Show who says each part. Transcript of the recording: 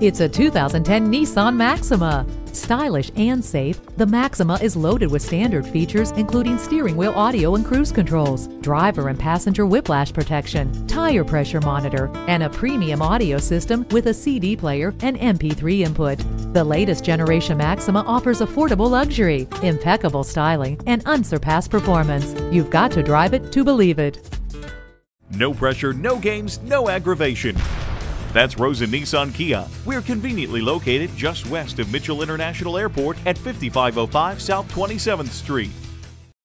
Speaker 1: It's a 2010 Nissan Maxima. Stylish and safe, the Maxima is loaded with standard features including steering wheel audio and cruise controls, driver and passenger whiplash protection, tire pressure monitor, and a premium audio system with a CD player and MP3 input. The latest generation Maxima offers affordable luxury, impeccable styling, and unsurpassed performance. You've got to drive it to believe it.
Speaker 2: No pressure, no games, no aggravation. That's Rosen Nissan Kia. We're conveniently located just west of Mitchell International Airport at 5505 South 27th Street.